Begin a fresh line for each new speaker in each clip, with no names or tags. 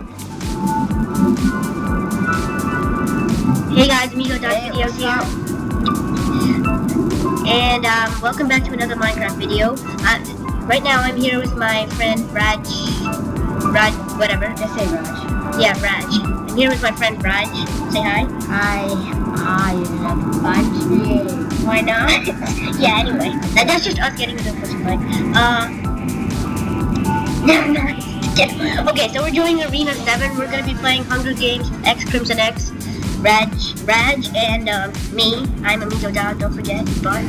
Hey guys, Amigo Dog Videos here. And um, welcome back to another Minecraft video. Uh, right now I'm here with my friend Raj. Raj, whatever.
Just say Raj.
Yeah, Raj. I'm here with my friend Raj. Say hi.
Hi. Hi, love bunch.
Why not? yeah, anyway. That, that's just us getting into the first fight. Uh. no. Okay, so we're doing Arena 7. We're gonna be playing Hunger Games, X Crimson X, Raj, Raj, and um, me. I'm Amigo Dog, don't forget, but.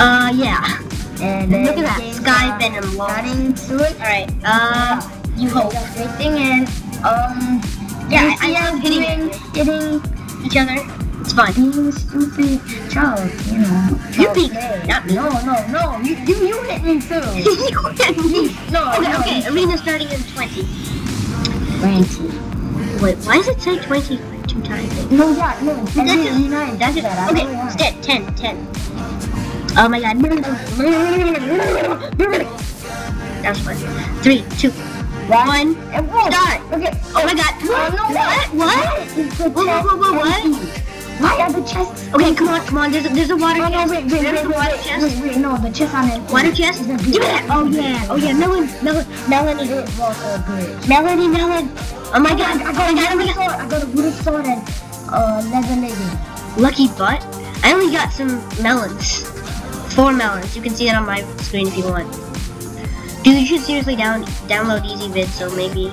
Uh, yeah.
And
Look at that, Sky Venom Law. Alright, uh, you
great thing and um
Yeah, I- I love hitting
getting
Each other. It's fun.
being stupid child, you know.
You beat-
play.
not me.
No, no, no. You you, you hit me too.
you hit me.
no,
Okay,
no.
okay, Arena starting in 20.
Twenty.
Wait, why does it say 20 two times?
No, yeah, no.
That's
That's
it. That's it.
that.
Okay. 10, 10. Oh my god. That was fun. Three, two, one. Start.
Okay.
Oh my god.
Oh, no,
What? What?
It's
whoa,
chest
whoa, whoa, what?
are the chests?
Okay, come on, come on. There's a, there's a water
Oh no, wait, wait,
There's
wait,
a water
wait,
chest.
wait, wait, no, the chest on it.
Water chest? Give me that. Oh yeah. Oh yeah. Melon, melon, Melanie.
It was a good.
Melody, melon. Oh my god.
I got, I got a
god.
sword. I got a wooden sword and uh, leather legging.
Lucky butt. I only got some melons. Four melons. You can see that on my screen if you want. Dude, you should seriously down download ezvid so maybe.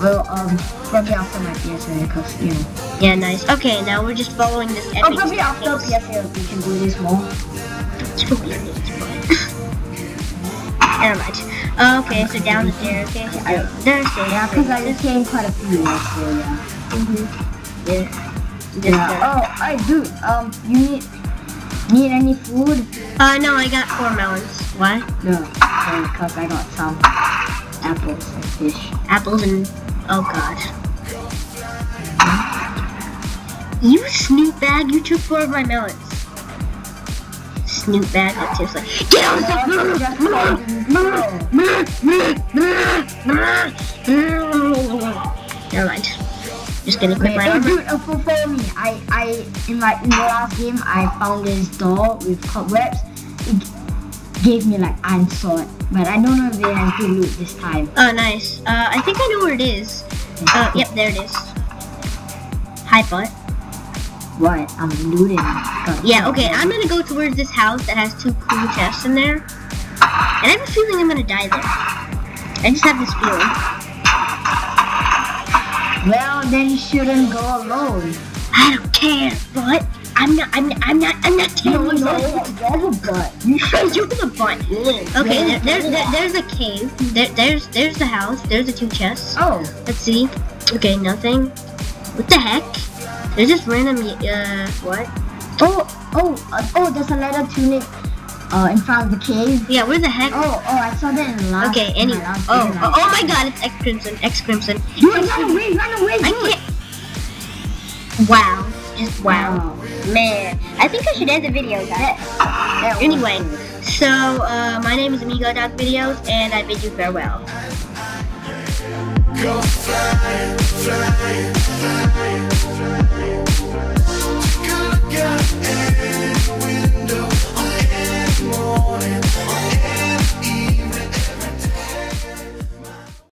Well, um, probably after my PSA, because, you know.
Yeah, nice. Okay, now we're just following this epic.
Oh, probably after
staircase.
PSA, we can do this more.
Never mind. Okay, so down the stairs. Okay, so
I-
there's stairs.
Yeah, because I just came quite a few years so yeah.
Mm-hmm. Yeah. Just
Yeah.
there.
Oh, I do. um, you need need any food?
Uh, no, I got four melons. What?
No, because I got some apples and fish.
Apples and oh god. You snoot bag! You took four of my melons. Snoot bag. That's just like get out of
Just
Never mind. Just gonna quit
hey,
armor.
dude, uh, follow me. I, I, in like in the last game, I found this door with cobwebs. It gave me like iron sword, but I don't know if it has good loot this time.
Oh, nice. Uh, I think I know where it is. Uh, yep, there it is. Hi, butt.
What? I'm looting. God.
Yeah, okay, I'm gonna go towards this house that has two cool chests in there. And I have a feeling I'm gonna die there. I just have this feeling.
Well, then you shouldn't go alone.
I don't care, but I'm not, I'm not, I'm not, I'm not
No,
telling you.
no, you're the butt. You
You're the butt. Okay, there, there, there, there's a cave. There, there's, there's the house. There's the two chests.
Oh,
Let's see. Okay, nothing. What the heck? There's just random, uh, what?
oh, oh, uh, oh, there's a leather tunic uh, in front of the cave.
Yeah, where the heck?
Oh, oh, I saw that in the last.
Okay,
in
any.
last
Oh, oh, oh my god, it's X Crimson, X Crimson.
You run away, run away,
I can't. Wow. Just wow. Man. I think I should end the video, guys.
That- that
Anyway, so, uh, my name is Amigo Dog Videos, and I bid you farewell.
Go fly, fly,